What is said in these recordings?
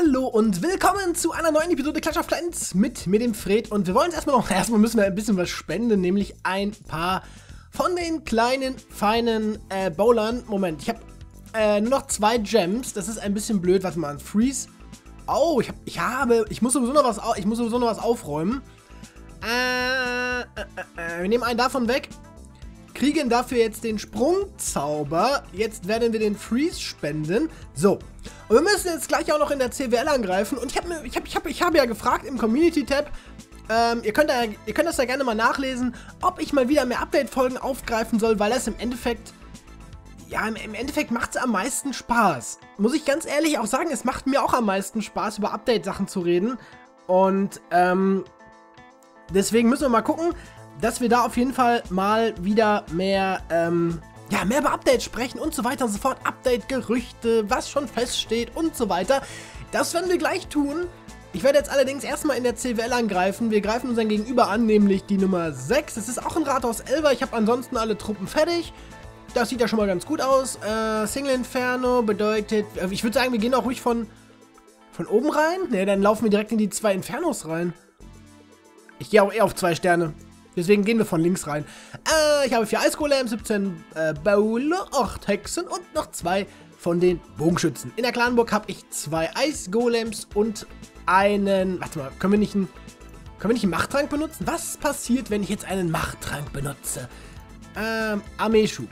Hallo und willkommen zu einer neuen Episode Clash of Clans mit mir, dem Fred. Und wir wollen jetzt erstmal noch, erstmal müssen wir ein bisschen was spenden, nämlich ein paar von den kleinen, feinen äh, Bowlern. Moment, ich habe äh, nur noch zwei Gems. Das ist ein bisschen blöd. Warte mal, Freeze. Oh, ich, hab, ich habe, ich muss sowieso noch was, ich muss sowieso noch was aufräumen. Äh, äh, äh, äh wir nehmen einen davon weg kriegen dafür jetzt den Sprungzauber. Jetzt werden wir den Freeze spenden. So. Und wir müssen jetzt gleich auch noch in der CWL angreifen. Und ich habe ich hab, ich hab, ich hab ja gefragt im Community-Tab, ähm, ihr, könnt da, ihr könnt das ja gerne mal nachlesen, ob ich mal wieder mehr Update-Folgen aufgreifen soll, weil das im Endeffekt, ja, im, im Endeffekt macht es am meisten Spaß. Muss ich ganz ehrlich auch sagen, es macht mir auch am meisten Spaß, über Update-Sachen zu reden. Und, ähm, deswegen müssen wir mal gucken dass wir da auf jeden Fall mal wieder mehr, ähm, ja, mehr über Updates sprechen und so weiter und so fort. Update-Gerüchte, was schon feststeht und so weiter. Das werden wir gleich tun. Ich werde jetzt allerdings erstmal in der CWL angreifen. Wir greifen unseren Gegenüber an, nämlich die Nummer 6. Es ist auch ein Rathaus 11. Ich habe ansonsten alle Truppen fertig. Das sieht ja schon mal ganz gut aus. Äh, Single Inferno bedeutet, äh, ich würde sagen, wir gehen auch ruhig von, von oben rein. Ne, dann laufen wir direkt in die zwei Infernos rein. Ich gehe auch eher auf zwei Sterne. Deswegen gehen wir von links rein. Äh, ich habe vier Eisgolems, 17 äh, Bowler, 8 Hexen und noch zwei von den Bogenschützen. In der Clanburg habe ich zwei Eisgolems und einen... Warte mal, können wir nicht einen... Können wir nicht einen Machttrank benutzen? Was passiert, wenn ich jetzt einen Machttrank benutze? Ähm, Armeeschub.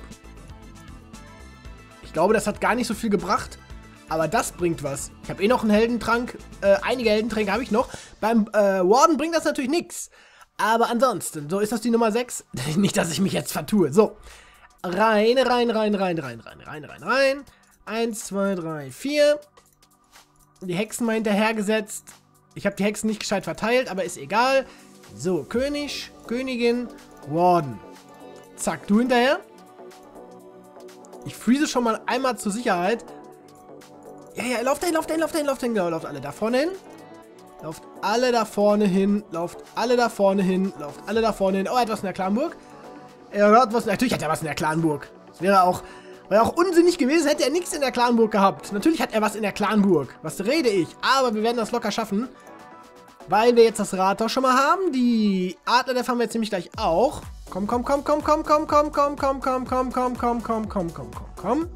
Ich glaube, das hat gar nicht so viel gebracht. Aber das bringt was. Ich habe eh noch einen Heldentrank. Äh, einige Heldentränke habe ich noch. Beim äh, Warden bringt das natürlich nichts. Aber ansonsten, so ist das die Nummer 6. Nicht, dass ich mich jetzt vertue. So. Rein, rein, rein, rein, rein, rein, rein, rein, rein. Eins, zwei, drei, vier. Die Hexen mal hinterhergesetzt. Ich habe die Hexen nicht gescheit verteilt, aber ist egal. So, König, Königin, Warden. Zack, du hinterher. Ich freeze schon mal einmal zur Sicherheit. Ja, ja, lauft dahin, lauft dahin, lauft dahin, lauft dahin. Genau, lauft alle da vorne hin. Lauft alle da vorne hin. Lauft alle da vorne hin. Lauft alle da vorne hin. Oh, er hat was in der Clanburg. Er hat was. Natürlich hat er was in der Clanburg. Das wäre auch. Wäre auch unsinnig gewesen, hätte er nichts in der Clanburg gehabt. Natürlich hat er was in der Clanburg. Was rede ich? Aber wir werden das locker schaffen. Weil wir jetzt das Rathaus schon mal haben. Die Adler, der fahren wir jetzt nämlich gleich auch. Komm, komm, komm, komm, komm, komm, komm, komm, komm, komm, komm, komm, komm, komm, komm, komm, komm, komm.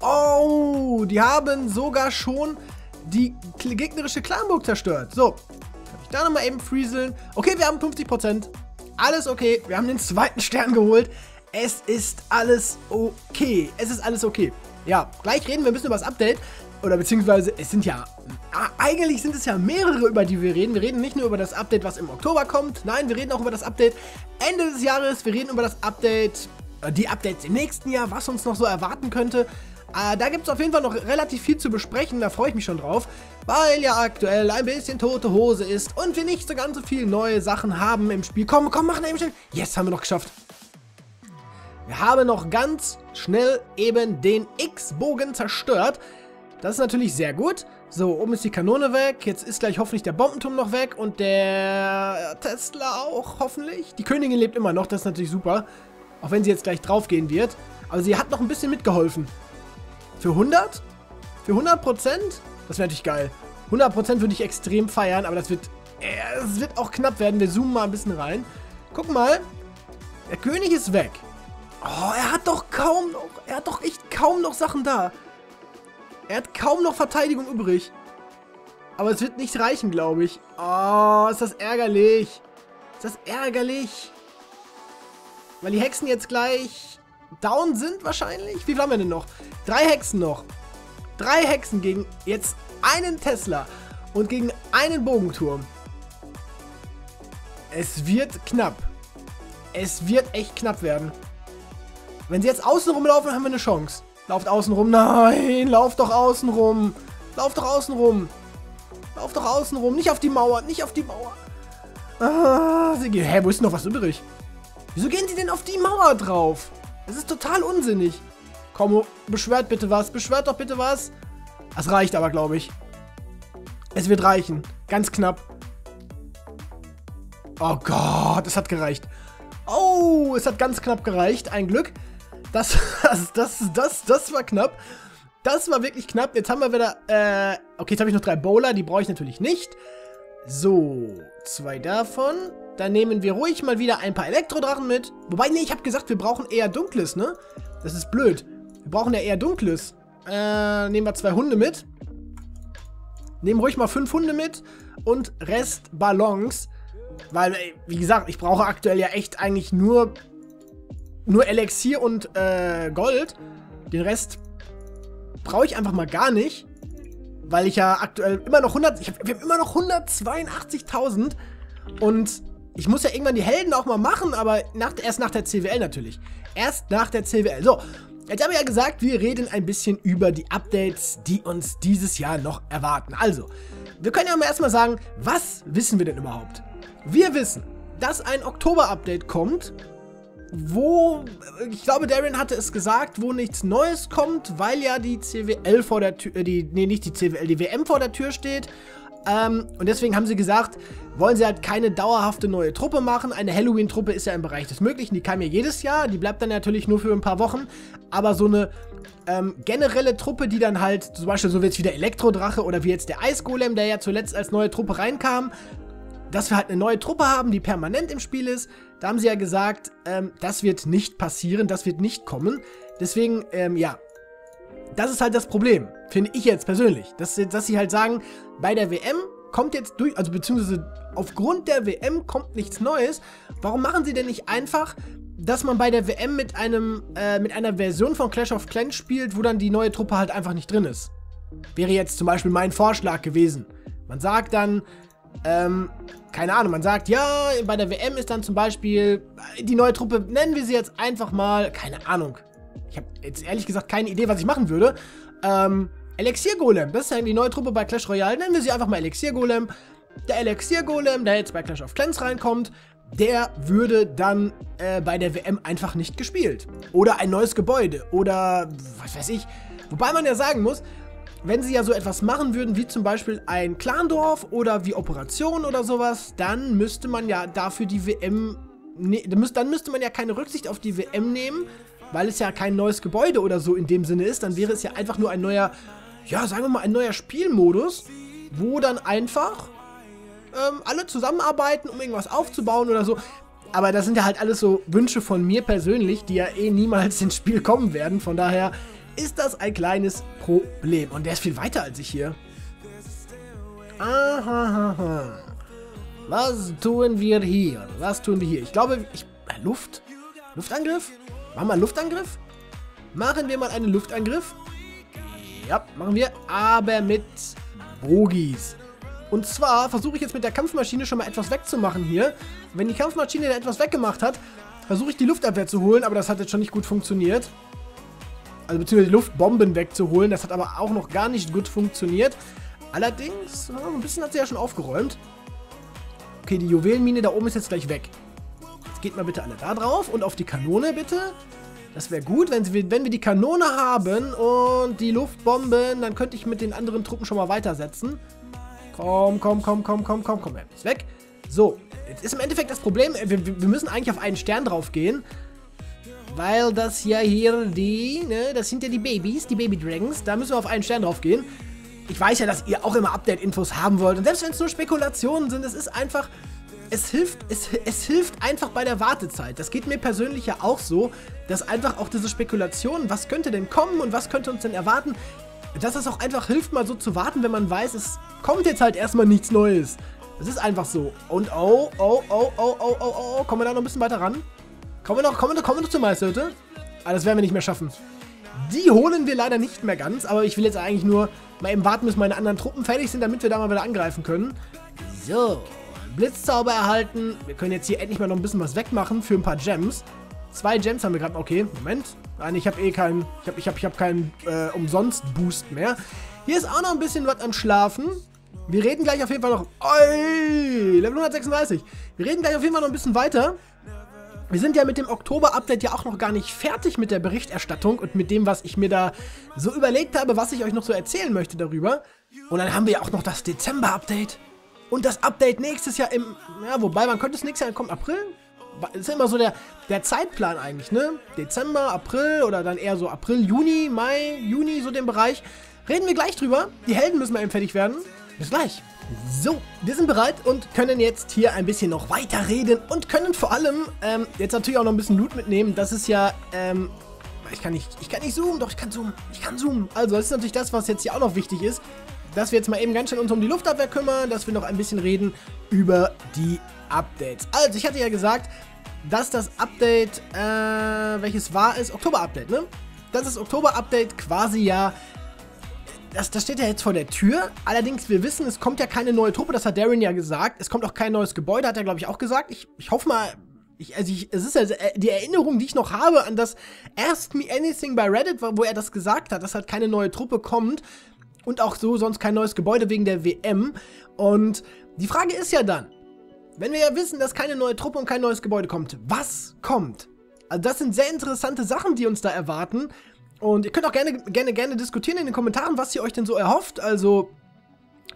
Oh, die haben sogar schon die gegnerische Clanburg zerstört. So, kann ich da nochmal eben frieseln. Okay, wir haben 50%. Alles okay. Wir haben den zweiten Stern geholt. Es ist alles okay. Es ist alles okay. Ja, gleich reden wir ein bisschen über das Update. Oder beziehungsweise, es sind ja, eigentlich sind es ja mehrere, über die wir reden. Wir reden nicht nur über das Update, was im Oktober kommt. Nein, wir reden auch über das Update Ende des Jahres. Wir reden über das Update, äh, die Updates im nächsten Jahr, was uns noch so erwarten könnte. Äh, da gibt es auf jeden Fall noch relativ viel zu besprechen, da freue ich mich schon drauf, weil ja aktuell ein bisschen tote Hose ist und wir nicht so ganz so viele neue Sachen haben im Spiel. Komm, komm, mach eben schnell. Yes, haben wir noch geschafft. Wir haben noch ganz schnell eben den X-Bogen zerstört. Das ist natürlich sehr gut. So, oben ist die Kanone weg. Jetzt ist gleich hoffentlich der Bombenturm noch weg. Und der Tesla auch, hoffentlich. Die Königin lebt immer noch, das ist natürlich super. Auch wenn sie jetzt gleich draufgehen wird. Aber sie hat noch ein bisschen mitgeholfen. Für 100? Für 100 Prozent? Das wäre natürlich geil. 100 Prozent würde ich extrem feiern, aber das wird, äh, das wird auch knapp werden. Wir zoomen mal ein bisschen rein. Guck mal. Der König ist weg. Oh, er hat doch kaum noch, er hat doch echt kaum noch Sachen da. Er hat kaum noch Verteidigung übrig. Aber es wird nicht reichen, glaube ich. Oh, ist das ärgerlich. Ist das ärgerlich. Weil die Hexen jetzt gleich down sind wahrscheinlich. Wie viel haben wir denn noch? Drei Hexen noch. Drei Hexen gegen jetzt einen Tesla und gegen einen Bogenturm. Es wird knapp. Es wird echt knapp werden. Wenn sie jetzt außen rumlaufen, haben wir eine Chance. Lauft außen rum. Nein, lauft doch außen rum. Lauft doch außen rum. Lauft doch außen rum. Nicht auf die Mauer. Nicht auf die Mauer. Ah, sie gehen. Hä, wo ist noch was übrig? Wieso gehen sie denn auf die Mauer drauf? Es ist total unsinnig. Komm, beschwert bitte was. Beschwert doch bitte was. Das reicht aber, glaube ich. Es wird reichen. Ganz knapp. Oh Gott, es hat gereicht. Oh, es hat ganz knapp gereicht. Ein Glück. Das, das, das, das, das war knapp. Das war wirklich knapp. Jetzt haben wir wieder, äh, okay, jetzt habe ich noch drei Bowler, die brauche ich natürlich nicht. So, zwei davon. Dann nehmen wir ruhig mal wieder ein paar Elektrodrachen mit. Wobei, nee, ich habe gesagt, wir brauchen eher dunkles, ne? Das ist blöd. Wir brauchen ja eher dunkles. Äh, nehmen wir zwei Hunde mit. Nehmen ruhig mal fünf Hunde mit. Und Rest Ballons. Weil, wie gesagt, ich brauche aktuell ja echt eigentlich nur, nur Elixier und äh, Gold. Den Rest brauche ich einfach mal gar nicht. Weil ich ja aktuell immer noch 100, ich hab, wir haben immer noch 182.000 und ich muss ja irgendwann die Helden auch mal machen, aber nach, erst nach der CWL natürlich. Erst nach der CWL. So, jetzt habe ich ja gesagt, wir reden ein bisschen über die Updates, die uns dieses Jahr noch erwarten. Also, wir können ja mal erstmal sagen, was wissen wir denn überhaupt? Wir wissen, dass ein Oktober-Update kommt, wo, ich glaube, Darren hatte es gesagt, wo nichts Neues kommt, weil ja die CWL vor der Tür, äh, die, nee, nicht die CWL, die WM vor der Tür steht. Ähm, und deswegen haben sie gesagt, wollen sie halt keine dauerhafte neue Truppe machen. Eine Halloween-Truppe ist ja im Bereich des Möglichen, die kam ja jedes Jahr, die bleibt dann natürlich nur für ein paar Wochen. Aber so eine ähm, generelle Truppe, die dann halt, zum Beispiel so jetzt wie der Elektrodrache oder wie jetzt der Eisgolem, der ja zuletzt als neue Truppe reinkam, dass wir halt eine neue Truppe haben, die permanent im Spiel ist. Da haben sie ja gesagt, ähm, das wird nicht passieren, das wird nicht kommen. Deswegen, ähm, ja, das ist halt das Problem, finde ich jetzt persönlich. Dass, dass sie halt sagen, bei der WM kommt jetzt durch, also beziehungsweise aufgrund der WM kommt nichts Neues. Warum machen sie denn nicht einfach, dass man bei der WM mit einem, äh, mit einer Version von Clash of Clans spielt, wo dann die neue Truppe halt einfach nicht drin ist? Wäre jetzt zum Beispiel mein Vorschlag gewesen. Man sagt dann, ähm, keine Ahnung, man sagt, ja, bei der WM ist dann zum Beispiel die neue Truppe, nennen wir sie jetzt einfach mal, keine Ahnung. Ich habe jetzt ehrlich gesagt keine Idee, was ich machen würde. Ähm, Elixier Golem, das ist ja die neue Truppe bei Clash Royale, nennen wir sie einfach mal Elixier Golem. Der Elixier Golem, der jetzt bei Clash of Clans reinkommt, der würde dann äh, bei der WM einfach nicht gespielt. Oder ein neues Gebäude. Oder was weiß ich. Wobei man ja sagen muss, wenn sie ja so etwas machen würden, wie zum Beispiel ein Clandorf oder wie Operation oder sowas, dann müsste man ja dafür die WM, ne, dann müsste man ja keine Rücksicht auf die WM nehmen, weil es ja kein neues Gebäude oder so in dem Sinne ist. Dann wäre es ja einfach nur ein neuer, ja, sagen wir mal, ein neuer Spielmodus, wo dann einfach ähm, alle zusammenarbeiten, um irgendwas aufzubauen oder so. Aber das sind ja halt alles so Wünsche von mir persönlich, die ja eh niemals ins Spiel kommen werden. Von daher ist das ein kleines Problem. Und der ist viel weiter als ich hier. Aha, Was tun wir hier? Was tun wir hier? Ich glaube, ich... Äh, Luft? Luftangriff? Machen wir einen Luftangriff? Machen wir mal einen Luftangriff? Ja, machen wir. Aber mit Bogies. Und zwar versuche ich jetzt mit der Kampfmaschine schon mal etwas wegzumachen hier. Wenn die Kampfmaschine da etwas weggemacht hat, versuche ich die Luftabwehr zu holen, aber das hat jetzt schon nicht gut funktioniert also beziehungsweise die Luftbomben wegzuholen. Das hat aber auch noch gar nicht gut funktioniert. Allerdings, ein bisschen hat sie ja schon aufgeräumt. Okay, die Juwelenmine da oben ist jetzt gleich weg. Jetzt geht mal bitte alle da drauf und auf die Kanone bitte. Das wäre gut, wenn, sie, wenn wir die Kanone haben und die Luftbomben, dann könnte ich mit den anderen Truppen schon mal weitersetzen. Komm, komm, komm, komm, komm, komm, komm, ist weg. So, jetzt ist im Endeffekt das Problem, wir, wir müssen eigentlich auf einen Stern drauf gehen. Weil das ja hier die, ne, das sind ja die Babys, die Baby Dragons. Da müssen wir auf einen Stern drauf gehen. Ich weiß ja, dass ihr auch immer Update-Infos haben wollt. Und selbst wenn es nur Spekulationen sind, es ist einfach, es hilft, es, es hilft einfach bei der Wartezeit. Das geht mir persönlich ja auch so, dass einfach auch diese Spekulationen, was könnte denn kommen und was könnte uns denn erwarten, dass es auch einfach hilft, mal so zu warten, wenn man weiß, es kommt jetzt halt erstmal nichts Neues. Das ist einfach so. Und oh, oh, oh, oh, oh, oh, oh, kommen wir da noch ein bisschen weiter ran? Kommen wir noch, kommen wir, kommen wir noch zur Meisterhütte? Ah, das werden wir nicht mehr schaffen. Die holen wir leider nicht mehr ganz, aber ich will jetzt eigentlich nur mal eben warten, bis meine anderen Truppen fertig sind, damit wir da mal wieder angreifen können. So, Blitzzauber erhalten. Wir können jetzt hier endlich mal noch ein bisschen was wegmachen für ein paar Gems. Zwei Gems haben wir gerade. Okay, Moment. Nein, ich habe eh keinen, ich habe ich hab, ich hab keinen äh, Umsonst-Boost mehr. Hier ist auch noch ein bisschen was am Schlafen. Wir reden gleich auf jeden Fall noch... Oi, Level 136. Wir reden gleich auf jeden Fall noch ein bisschen weiter. Wir sind ja mit dem Oktober-Update ja auch noch gar nicht fertig mit der Berichterstattung und mit dem, was ich mir da so überlegt habe, was ich euch noch so erzählen möchte darüber. Und dann haben wir ja auch noch das Dezember-Update. Und das Update nächstes Jahr im... Ja, wobei, man könnte es nächstes Jahr kommt April? ist immer so der, der Zeitplan eigentlich, ne? Dezember, April oder dann eher so April, Juni, Mai, Juni, so den Bereich. Reden wir gleich drüber. Die Helden müssen mal eben fertig werden. Bis gleich. So, wir sind bereit und können jetzt hier ein bisschen noch weiter reden und können vor allem ähm, jetzt natürlich auch noch ein bisschen Loot mitnehmen. Das ist ja, ähm, ich kann nicht, ich kann nicht zoomen, doch ich kann zoomen, ich kann zoomen. Also das ist natürlich das, was jetzt hier auch noch wichtig ist, dass wir jetzt mal eben ganz schön uns um die Luftabwehr kümmern, dass wir noch ein bisschen reden über die Updates. Also ich hatte ja gesagt, dass das Update, äh, welches war es? Oktober-Update, ne? Das ist Oktober-Update quasi ja das, das steht ja jetzt vor der Tür. Allerdings, wir wissen, es kommt ja keine neue Truppe, das hat Darren ja gesagt. Es kommt auch kein neues Gebäude, hat er, glaube ich, auch gesagt. Ich, ich hoffe mal, ich, also ich, es ist ja die Erinnerung, die ich noch habe an das Ask Me Anything bei Reddit, wo er das gesagt hat, dass halt keine neue Truppe kommt und auch so sonst kein neues Gebäude wegen der WM. Und die Frage ist ja dann, wenn wir ja wissen, dass keine neue Truppe und kein neues Gebäude kommt, was kommt? Also das sind sehr interessante Sachen, die uns da erwarten. Und ihr könnt auch gerne, gerne, gerne diskutieren in den Kommentaren, was ihr euch denn so erhofft. Also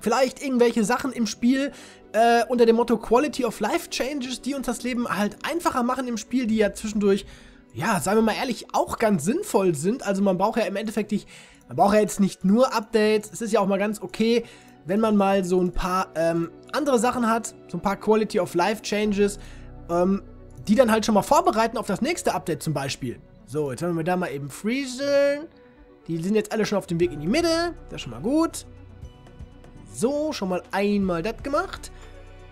vielleicht irgendwelche Sachen im Spiel äh, unter dem Motto Quality of Life Changes, die uns das Leben halt einfacher machen im Spiel, die ja zwischendurch, ja, sagen wir mal ehrlich, auch ganz sinnvoll sind. Also man braucht ja im Endeffekt nicht, man braucht ja jetzt nicht nur Updates. Es ist ja auch mal ganz okay, wenn man mal so ein paar ähm, andere Sachen hat, so ein paar Quality of Life Changes, ähm, die dann halt schon mal vorbereiten auf das nächste Update zum Beispiel. So, jetzt haben wir da mal eben Freezeln. Die sind jetzt alle schon auf dem Weg in die Mitte. Das ist schon mal gut. So, schon mal einmal das gemacht.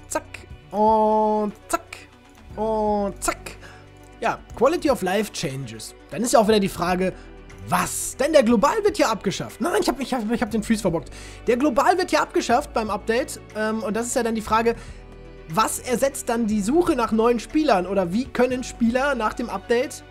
Zack. Und zack. Und zack. Ja, Quality of Life Changes. Dann ist ja auch wieder die Frage, was? Denn der Global wird ja abgeschafft. Nein, ich habe ich hab, ich hab den Freeze verbockt. Der Global wird ja abgeschafft beim Update. Ähm, und das ist ja dann die Frage, was ersetzt dann die Suche nach neuen Spielern? Oder wie können Spieler nach dem Update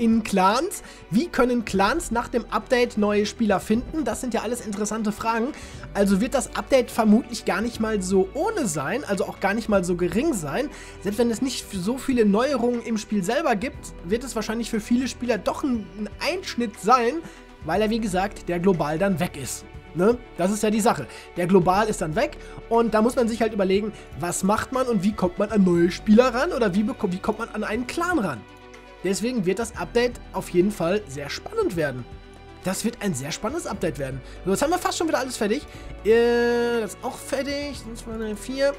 in Clans. Wie können Clans nach dem Update neue Spieler finden? Das sind ja alles interessante Fragen. Also wird das Update vermutlich gar nicht mal so ohne sein, also auch gar nicht mal so gering sein. Selbst wenn es nicht so viele Neuerungen im Spiel selber gibt, wird es wahrscheinlich für viele Spieler doch ein, Einschnitt sein, weil er wie gesagt der global dann weg ist. Ne? Das ist ja die Sache. Der Global ist dann weg und da muss man sich halt überlegen, was macht man und wie kommt man an neue Spieler ran oder wie, wie kommt man an einen Clan ran. Deswegen wird das Update auf jeden Fall sehr spannend werden. Das wird ein sehr spannendes Update werden. So, jetzt haben wir fast schon wieder alles fertig. Äh, das ist auch fertig. 2, 3, 4.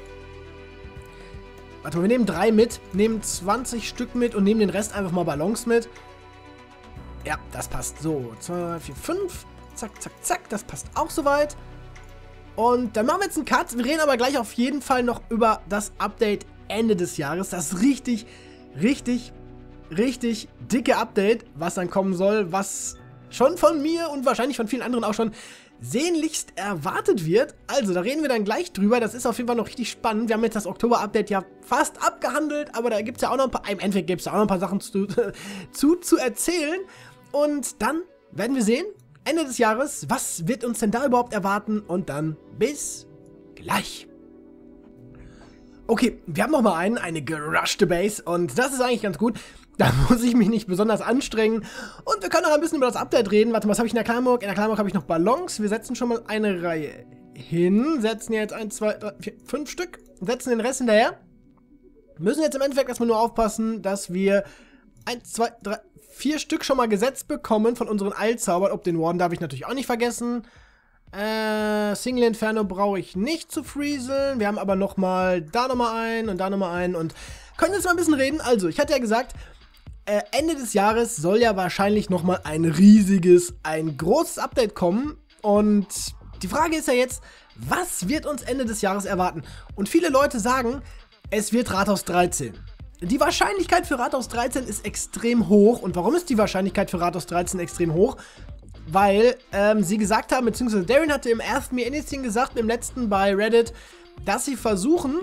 Warte mal, wir nehmen drei mit, nehmen 20 Stück mit und nehmen den Rest einfach mal Ballons mit. Ja, das passt. So, 2, 4, 5. Zack, zack, zack. Das passt auch soweit. Und dann machen wir jetzt einen Cut. Wir reden aber gleich auf jeden Fall noch über das Update Ende des Jahres. Das richtig, richtig richtig dicke Update, was dann kommen soll, was schon von mir und wahrscheinlich von vielen anderen auch schon sehnlichst erwartet wird. Also, da reden wir dann gleich drüber. Das ist auf jeden Fall noch richtig spannend. Wir haben jetzt das Oktober-Update ja fast abgehandelt, aber da gibt es ja auch noch ein paar, im Endeffekt gibt es ja auch noch ein paar Sachen zu, zu, zu erzählen. Und dann werden wir sehen, Ende des Jahres, was wird uns denn da überhaupt erwarten? Und dann bis gleich. Okay, wir haben noch mal einen, eine gerushte Base und das ist eigentlich ganz gut. Da muss ich mich nicht besonders anstrengen. Und wir können noch ein bisschen über das Update reden. Warte, was habe ich in der Klammerburg? In der Klammerburg habe ich noch Ballons. Wir setzen schon mal eine Reihe hin. Setzen jetzt 1, 2, 3, 4, 5 Stück. Setzen den Rest hinterher. Müssen jetzt im Endeffekt erstmal nur aufpassen, dass wir 1, 2, 3, 4 Stück schon mal gesetzt bekommen von unseren Eilzaubern. Ob den Warden darf ich natürlich auch nicht vergessen. Äh, Single Inferno brauche ich nicht zu freezeln. Wir haben aber nochmal da nochmal einen und da nochmal einen und können jetzt mal ein bisschen reden. Also, ich hatte ja gesagt, äh, Ende des Jahres soll ja wahrscheinlich nochmal ein riesiges, ein großes Update kommen. Und die Frage ist ja jetzt, was wird uns Ende des Jahres erwarten? Und viele Leute sagen, es wird Rathaus 13. Die Wahrscheinlichkeit für Rathaus 13 ist extrem hoch. Und warum ist die Wahrscheinlichkeit für Rathaus 13 extrem hoch? Weil ähm, sie gesagt haben, beziehungsweise Darren hatte im ersten Me Anything gesagt, im letzten bei Reddit, dass sie versuchen,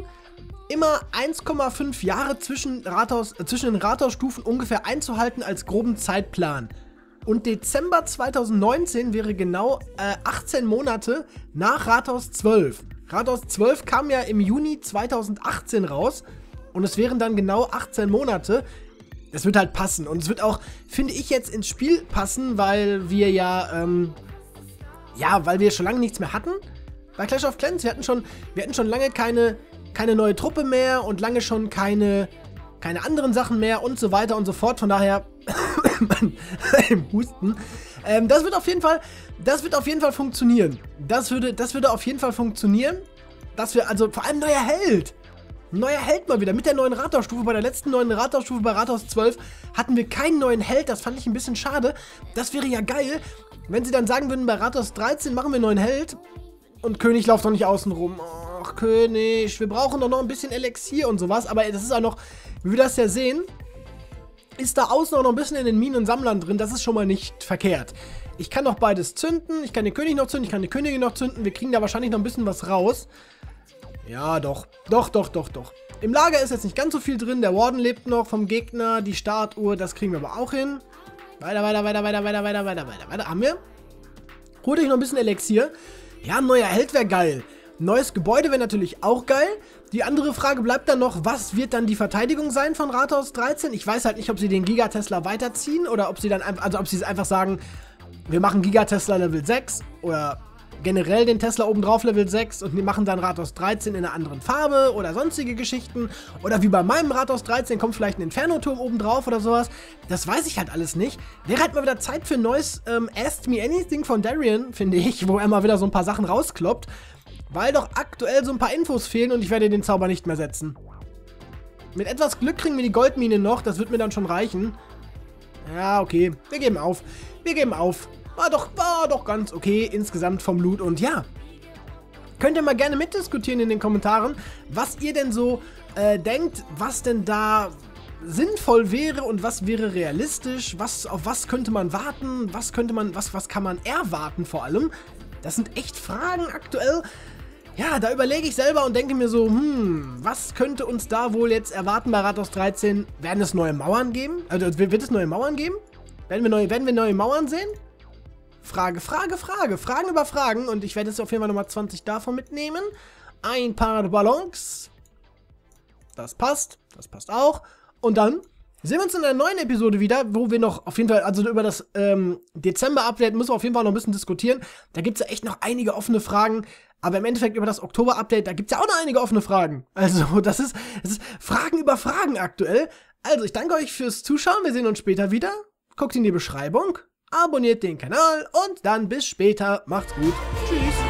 immer 1,5 Jahre zwischen, Rathaus, äh, zwischen den Rathausstufen ungefähr einzuhalten als groben Zeitplan. Und Dezember 2019 wäre genau äh, 18 Monate nach Rathaus 12. Rathaus 12 kam ja im Juni 2018 raus und es wären dann genau 18 Monate. Es wird halt passen und es wird auch, finde ich, jetzt ins Spiel passen, weil wir ja, ähm, ja, weil wir schon lange nichts mehr hatten bei Clash of Clans. Wir hatten schon, wir hatten schon lange keine keine neue Truppe mehr und lange schon keine, keine anderen Sachen mehr und so weiter und so fort. Von daher, im Husten. Ähm, das wird auf jeden Fall, das wird auf jeden Fall funktionieren. Das würde, das würde auf jeden Fall funktionieren. Dass wir, also vor allem neuer Held. Neuer Held mal wieder mit der neuen Rathausstufe. Bei der letzten neuen Rathausstufe bei Rathaus 12 hatten wir keinen neuen Held. Das fand ich ein bisschen schade. Das wäre ja geil, wenn sie dann sagen würden, bei Rathaus 13 machen wir einen neuen Held. Und König läuft doch nicht außen rum. Ach, König, wir brauchen doch noch ein bisschen Elixier und sowas. Aber das ist auch noch, wie wir das ja sehen, ist da außen auch noch ein bisschen in den Minen und Sammlern drin. Das ist schon mal nicht verkehrt. Ich kann noch beides zünden. Ich kann den König noch zünden. Ich kann die Königin noch zünden. Wir kriegen da wahrscheinlich noch ein bisschen was raus. Ja, doch. Doch, doch, doch, doch. Im Lager ist jetzt nicht ganz so viel drin. Der Warden lebt noch vom Gegner. Die Startuhr, das kriegen wir aber auch hin. Weiter, weiter, weiter, weiter, weiter, weiter, weiter, weiter, weiter. Haben wir? Holt euch noch ein bisschen Elixier. Ja, ein neuer Held wäre geil. Neues Gebäude wäre natürlich auch geil. Die andere Frage bleibt dann noch, was wird dann die Verteidigung sein von Rathaus 13? Ich weiß halt nicht, ob sie den Giga-Tesla weiterziehen oder ob sie dann einfach, also ob sie es einfach sagen, wir machen Giga-Tesla Level 6 oder generell den Tesla obendrauf Level 6 und wir machen dann Rathaus 13 in einer anderen Farbe oder sonstige Geschichten. Oder wie bei meinem Rathaus 13 kommt vielleicht ein Inferno-Turm obendrauf oder sowas. Das weiß ich halt alles nicht. Wäre halt mal wieder Zeit für ein neues ähm, Ask Me Anything von Darian, finde ich, wo er mal wieder so ein paar Sachen rauskloppt. Weil doch aktuell so ein paar Infos fehlen und ich werde den Zauber nicht mehr setzen. Mit etwas Glück kriegen wir die Goldmine noch, das wird mir dann schon reichen. Ja, okay, wir geben auf. Wir geben auf. War doch, war doch ganz okay insgesamt vom Loot. Und ja, könnt ihr mal gerne mitdiskutieren in den Kommentaren, was ihr denn so äh, denkt, was denn da sinnvoll wäre und was wäre realistisch, was, auf was könnte man warten, was könnte man, was, was kann man erwarten vor allem. Das sind echt Fragen aktuell. Ja, da überlege ich selber und denke mir so, hm, was könnte uns da wohl jetzt erwarten bei Rathaus 13? Werden es neue Mauern geben? Also wird es neue Mauern geben? Werden wir neue, werden wir neue Mauern sehen? Frage, Frage, Frage. Fragen über Fragen. Und ich werde jetzt auf jeden Fall nochmal 20 davon mitnehmen. Ein paar Ballons. Das passt. Das passt auch. Und dann sehen wir uns in einer neuen Episode wieder, wo wir noch auf jeden Fall, also über das ähm, Dezember-Update müssen wir auf jeden Fall noch ein bisschen diskutieren. Da gibt es ja echt noch einige offene Fragen. Aber im Endeffekt über das Oktober-Update, da gibt es ja auch noch einige offene Fragen. Also, das ist, das ist Fragen über Fragen aktuell. Also, ich danke euch fürs Zuschauen. Wir sehen uns später wieder. Guckt in die Beschreibung abonniert den Kanal und dann bis später. Macht's gut. Tschüss.